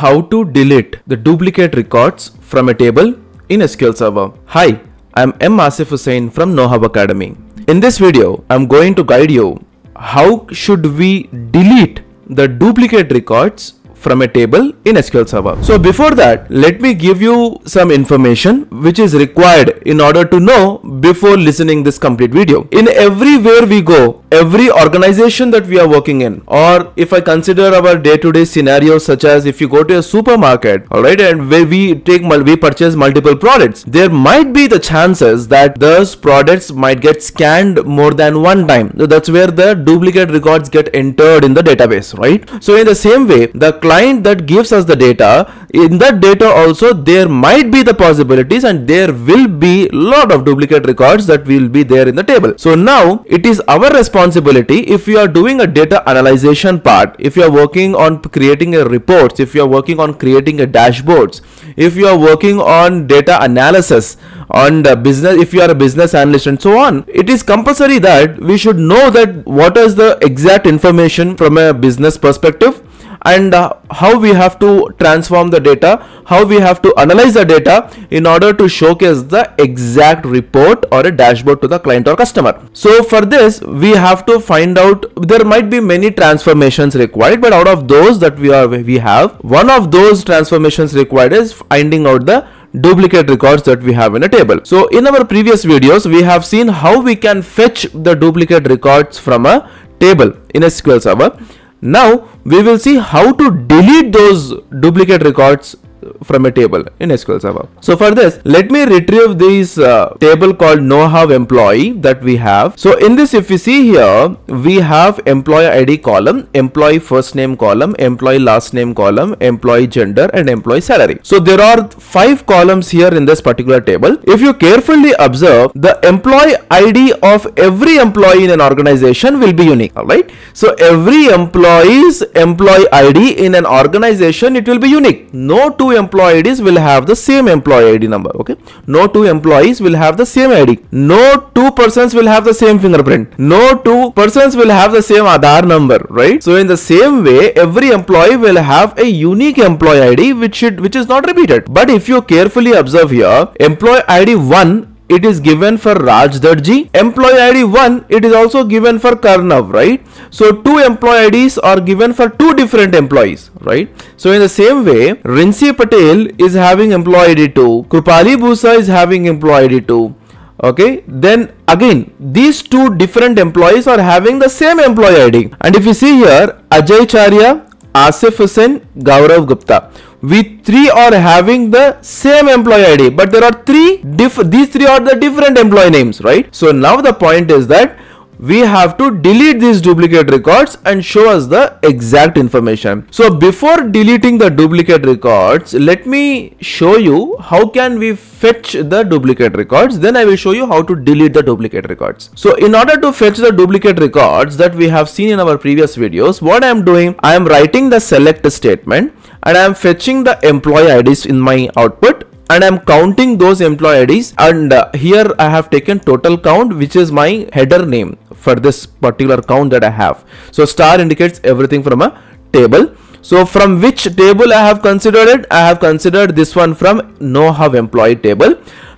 how to delete the duplicate records from a table in a SQL Server. Hi, I'm M. Asif Hussain from KnowHow Academy. In this video, I'm going to guide you how should we delete the duplicate records from a table in SQL Server. So before that, let me give you some information which is required in order to know before listening this complete video. In everywhere we go, every organization that we are working in, or if I consider our day-to-day scenarios such as if you go to a supermarket, alright, and where we take we purchase multiple products, there might be the chances that those products might get scanned more than one time. So that's where the duplicate records get entered in the database, right? So in the same way, the client that gives us the data in that data also there might be the possibilities and there will be a lot of duplicate records that will be there in the table. So now it is our responsibility if you are doing a data analyzation part if you are working on creating a reports if you are working on creating a dashboards if you are working on data analysis on the business if you are a business analyst and so on it is compulsory that we should know that what is the exact information from a business perspective and uh, how we have to transform the data, how we have to analyze the data in order to showcase the exact report or a dashboard to the client or customer. So for this, we have to find out there might be many transformations required, but out of those that we are we have, one of those transformations required is finding out the duplicate records that we have in a table. So in our previous videos, we have seen how we can fetch the duplicate records from a table in a SQL Server. Now we will see how to delete those duplicate records from a table in SQL Server. So for this, let me retrieve this uh, table called know-how employee that we have. So in this, if you see here, we have employee ID column, employee first name column, employee last name column, employee gender and employee salary. So there are five columns here in this particular table. If you carefully observe, the employee ID of every employee in an organization will be unique. All right. So every employee's employee ID in an organization, it will be unique. No two employee IDs will have the same employee ID number. Okay. No two employees will have the same ID. No two persons will have the same fingerprint. No two persons will have the same Aadhaar number, right? So in the same way, every employee will have a unique employee ID which should which is not repeated. But if you carefully observe here, employee ID 1 it is given for Raj Darji. Employee ID 1, it is also given for Karnav, right? So two employee IDs are given for two different employees, right? So in the same way, Rinsi Patel is having employee ID 2, Krupali Busa is having employee ID 2. Okay, then again, these two different employees are having the same employee ID. And if you see here, Ajay Acharya, Asif Hussain, Gaurav Gupta we three are having the same employee ID but there are three diff these three are the different employee names right? So now the point is that we have to delete these duplicate records and show us the exact information. So before deleting the duplicate records, let me show you how can we fetch the duplicate records. Then I will show you how to delete the duplicate records. So in order to fetch the duplicate records that we have seen in our previous videos, what I am doing, I am writing the select statement and I am fetching the employee IDs in my output and I'm counting those employee IDs and uh, here I have taken total count which is my header name for this particular count that I have. So star indicates everything from a table. So from which table I have considered it? I have considered this one from know-how employee table.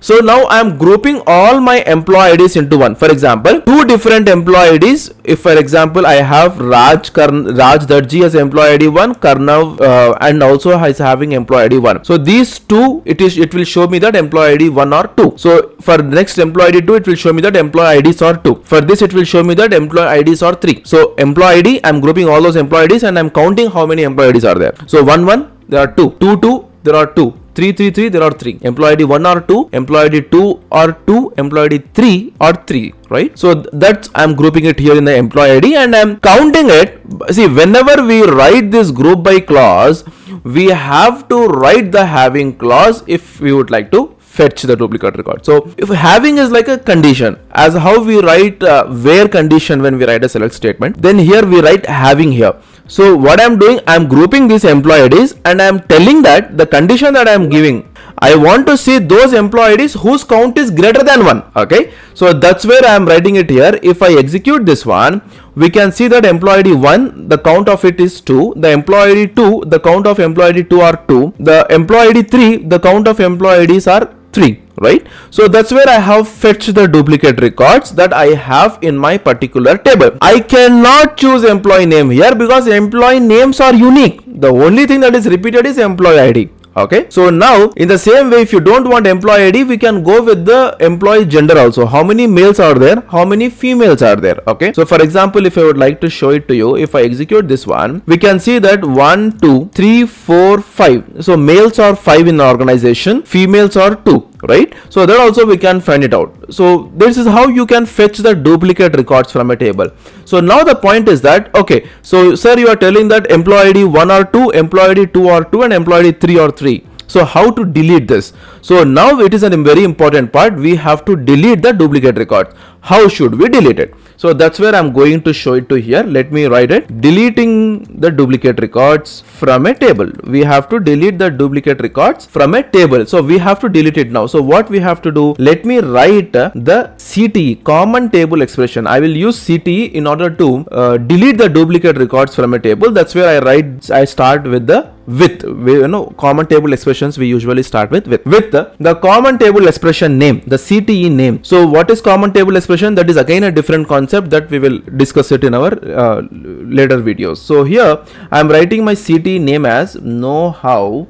So now I am grouping all my employee IDs into one. For example, two different employee IDs. If for example, I have Raj Karn Raj Darji as employee ID 1, Karnav uh, and also is having employee ID 1. So these two, it is it will show me that employee ID 1 or 2. So for next employee ID 2, it will show me that employee IDs are 2. For this, it will show me that employee IDs are 3. So employee ID, I am grouping all those employee IDs and I am counting how many employee IDs are there. So 1 1, there are 2. 2 2, there are 2 3 3 3 there are 3 employee id 1 or 2 employee id 2 or 2 employee id 3 or 3 right? So that's i'm grouping it here in the employee id and i'm counting it. See whenever we write this group by clause we have to write the having clause if we would like to fetch the duplicate record. So if having is like a condition as how we write uh, where condition when we write a select statement then here we write having here. So what I'm doing, I'm grouping these employee IDs and I'm telling that the condition that I'm giving, I want to see those employee IDs whose count is greater than one. Okay. So that's where I'm writing it here. If I execute this one, we can see that employee ID 1 the count of it is 2 the employee ID 2 the count of employee ID 2 are 2 the employee ID 3 the count of employee IDs are 3 right? So that's where i have fetched the duplicate records that i have in my particular table. I cannot choose employee name here because employee names are unique. The only thing that is repeated is employee id okay? So now in the same way if you don't want employee id we can go with the employee gender also. How many males are there? How many females are there? Okay? So for example if i would like to show it to you if i execute this one we can see that one two three four five. So males are five in the organization females are two right? So that also we can find it out. So this is how you can fetch the duplicate records from a table. So now the point is that okay so sir you are telling that employee id 1 or 2 employee id 2 or 2 and employee id 3 or 3 so how to delete this so now it is a very important part we have to delete the duplicate record how should we delete it so that's where I'm going to show it to here. Let me write it. Deleting the duplicate records from a table. We have to delete the duplicate records from a table. So we have to delete it now. So what we have to do, let me write the CTE, common table expression. I will use CTE in order to uh, delete the duplicate records from a table. That's where I write, I start with the with you know common table expressions we usually start with with with the, the common table expression name the cte name. So what is common table expression? That is again a different concept that we will discuss it in our uh, later videos. So here i am writing my cte name as know how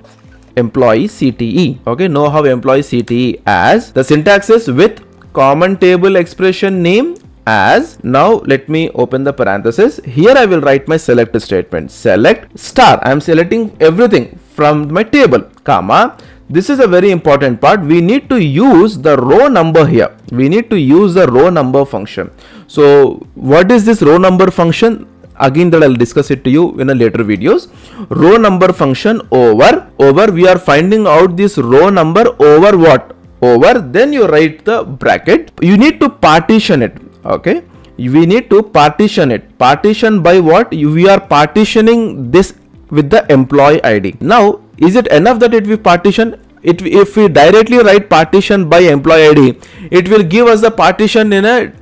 employee cte okay know how employee cte as the syntax is with common table expression name as now let me open the parenthesis. Here i will write my select statement. Select star. I am selecting everything from my table comma. This is a very important part. We need to use the row number here. We need to use the row number function. So what is this row number function? Again that I'll discuss it to you in a later videos. Row number function over over we are finding out this row number over what? Over then you write the bracket. You need to partition it okay? We need to partition it. Partition by what? We are partitioning this with the employee id now is it enough that it we partition? It if we directly write partition by employee id it will give us the partition in a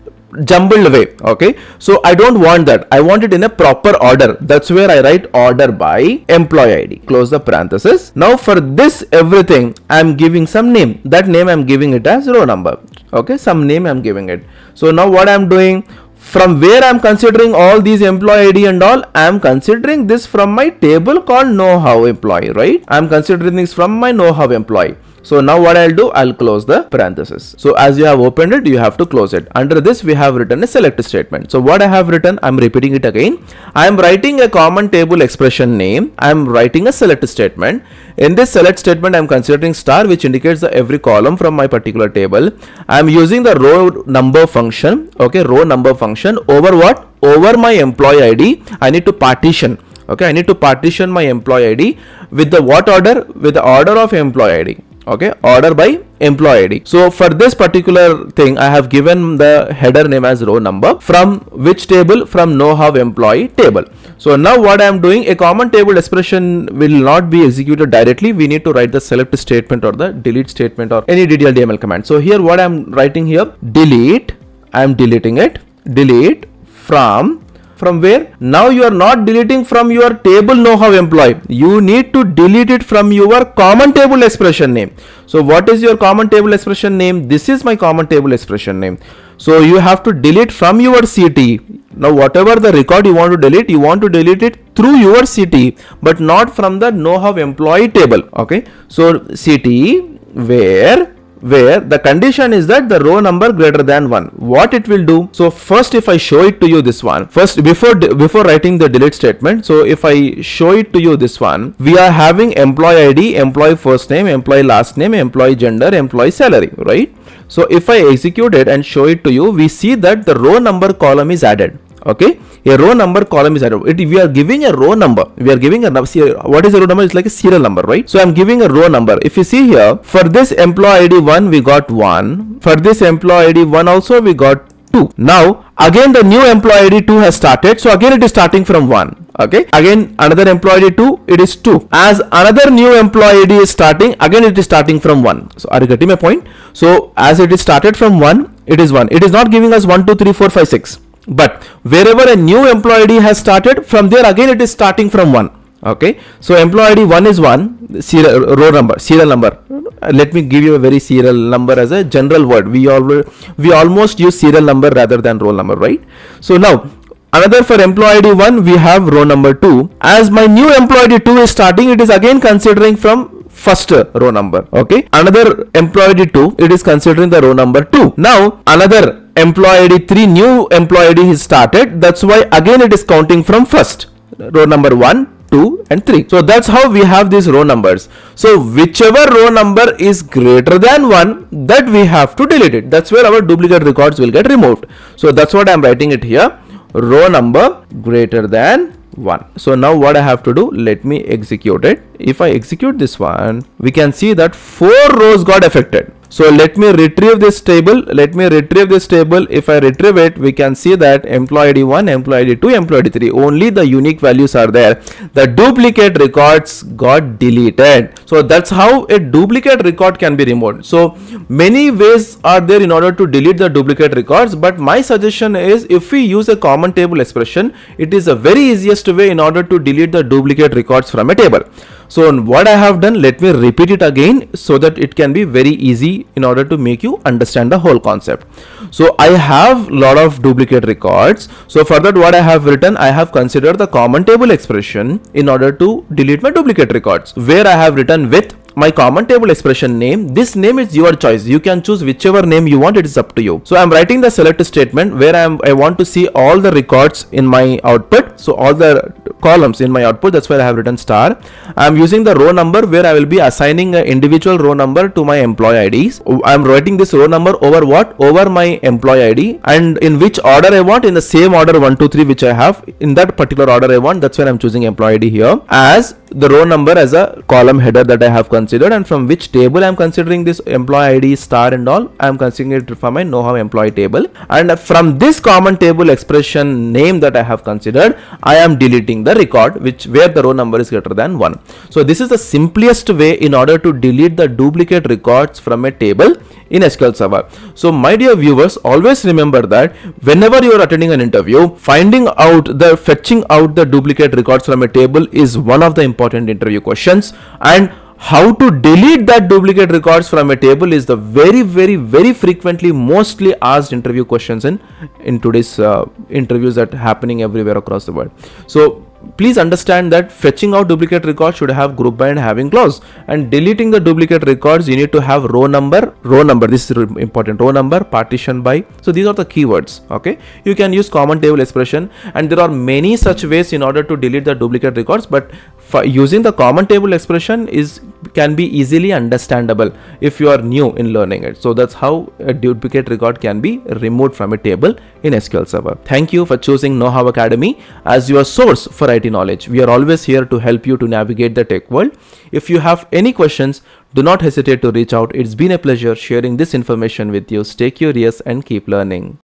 jumbled way. Okay? So i don't want that. I want it in a proper order. That's where i write order by employee id close the parenthesis. Now for this everything i'm giving some name. That name i'm giving it as row number. Okay? Some name i'm giving it so now what i'm doing from where i'm considering all these employee id and all i'm considering this from my table called know how employee right? I'm considering this from my know how employee so now what I'll do, I'll close the parenthesis. So as you have opened it, you have to close it. Under this, we have written a select statement. So what I have written, I'm repeating it again. I'm writing a common table expression name. I'm writing a select statement. In this select statement, I'm considering star, which indicates the every column from my particular table. I'm using the row number function, okay, row number function over what? Over my employee ID. I need to partition okay i need to partition my employee id with the what order with the order of employee id okay order by employee id so for this particular thing i have given the header name as row number. From which table? From know how employee table. So now what i am doing a common table expression will not be executed directly. We need to write the select statement or the delete statement or any DDL DML command. So here what i'm writing here delete i am deleting it delete from from where? Now you are not deleting from your table know how employee. You need to delete it from your common table expression name. So what is your common table expression name? This is my common table expression name. So you have to delete from your CT now whatever the record you want to delete you want to delete it through your CT but not from the know how employee table. Okay? So CT where where the condition is that the row number greater than 1 what it will do? So first if i show it to you this one first before before writing the delete statement so if i show it to you this one we are having employee id employee first name employee last name employee gender employee salary right? So if i execute it and show it to you we see that the row number column is added okay a row number column is added. It, we are giving a row number. We are giving a what is a row number? It's like a serial number, right? So I'm giving a row number. If you see here, for this employee ID one, we got one. For this employee ID one also, we got two. Now again the new employee ID two has started. So again it is starting from one. Okay. Again another employee ID two, it is two. As another new employee ID is starting, again it is starting from one. So are you getting my point? So as it is started from one, it is one. It is not giving us one, two, three, four, five, six but wherever a new employee ID has started from there again it is starting from 1 okay? So employee id 1 is 1 serial row number serial number. Let me give you a very serial number as a general word. We all we almost use serial number rather than roll number right? So now another for employee id 1 we have row number 2 as my new employee id 2 is starting it is again considering from first row number. Okay? Another employee id 2 it is considering the row number 2 now another employee id 3 new employee id is started that's why again it is counting from first row number 1 2 and 3. So that's how we have these row numbers. So whichever row number is greater than 1 that we have to delete it. That's where our duplicate records will get removed. So that's what I'm writing it here. Row number greater than 1. So now what I have to do, let me execute it. If I execute this one, we can see that 4 rows got affected. So let me retrieve this table. Let me retrieve this table. If I retrieve it, we can see that employee ID 1, employee ID 2, employee ID 3. Only the unique values are there. The duplicate records got deleted. So that's how a duplicate record can be removed. So many ways are there in order to delete the duplicate records. But my suggestion is if we use a common table expression, it is a very easiest way in order to delete the duplicate records from a table. So what I have done, let me repeat it again so that it can be very easy in order to make you understand the whole concept. So I have a lot of duplicate records. So for that what I have written, I have considered the common table expression in order to delete my duplicate records where I have written with my common table expression name. This name is your choice. You can choose whichever name you want. It is up to you. So i'm writing the select statement where i'm i want to see all the records in my output. So all the columns in my output. That's why i have written star. I'm using the row number where i will be assigning an individual row number to my employee ids i'm writing this row number over what? Over my employee id and in which order i want? In the same order 1 2 3 which i have. In that particular order i want. That's where i'm choosing employee id here. As the row number as a column header that I have considered and from which table I am considering this employee ID star and all I am considering it from my know how employee table and from this common table expression name that I have considered I am deleting the record which where the row number is greater than 1. So this is the simplest way in order to delete the duplicate records from a table in SQL Server. So my dear viewers, always remember that whenever you are attending an interview, finding out the fetching out the duplicate records from a table is one of the important interview questions and how to delete that duplicate records from a table is the very very very frequently mostly asked interview questions in in today's uh, interviews that happening everywhere across the world so please understand that fetching out duplicate records should have group by and having clause. And deleting the duplicate records you need to have row number row number. This is important. Row number partition by. So these are the keywords okay? You can use common table expression. And there are many such ways in order to delete the duplicate records. But using the common table expression is can be easily understandable if you are new in learning it. So that's how a duplicate record can be removed from a table in SQL Server. Thank you for choosing know how academy as your source for IT knowledge. We are always here to help you to navigate the tech world. If you have any questions, do not hesitate to reach out. It's been a pleasure sharing this information with you. Stay curious and keep learning.